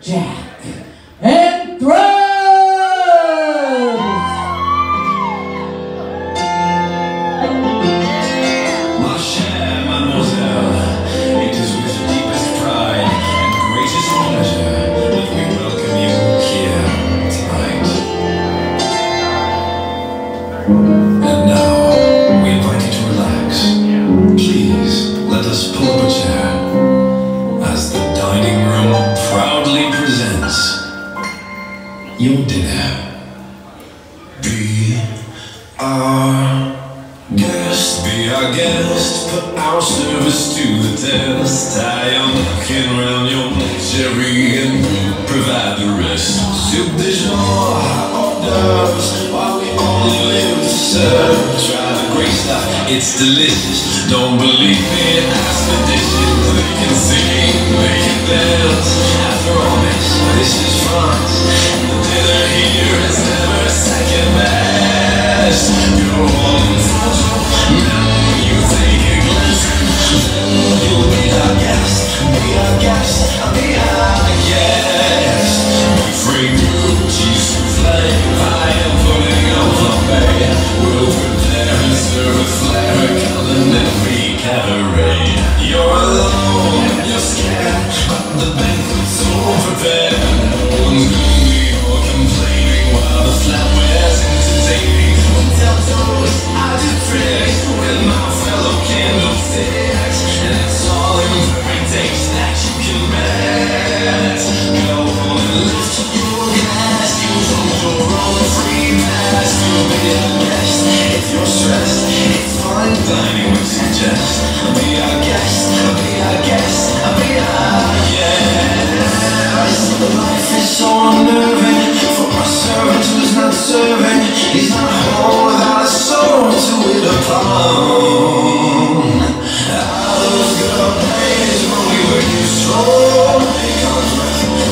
Jack your dinner. Be our guest, be our guest, put our service to the test. I am knocking round your cherry and we'll provide the rest. Soup de jour, hors d'oeuvres, while we only live to serve. Try the great stuff, it's delicious. Don't believe me, ask Be our guest, be our guest, be our guest. Life is so unnerving for a servant who's not serving. He's not home without a soul to it upon. All those good days when we were strong.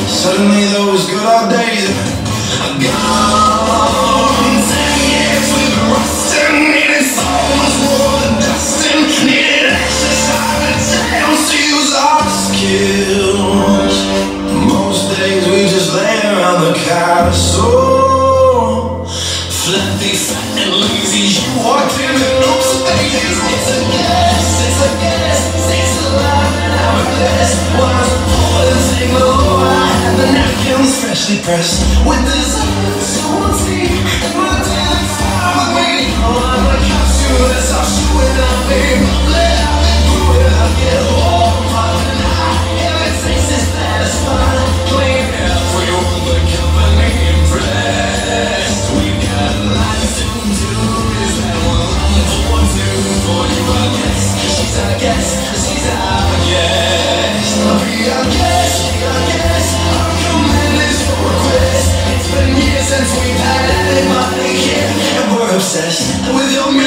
Suddenly those good old days are gone. Around the castle. Fluffy, fat, and lazy. You walked in and oops, daisies. It's a guess, it's a guess. It's alive and I'm blessed. Was poor and single. I had the napkins freshly pressed. With dessert, with your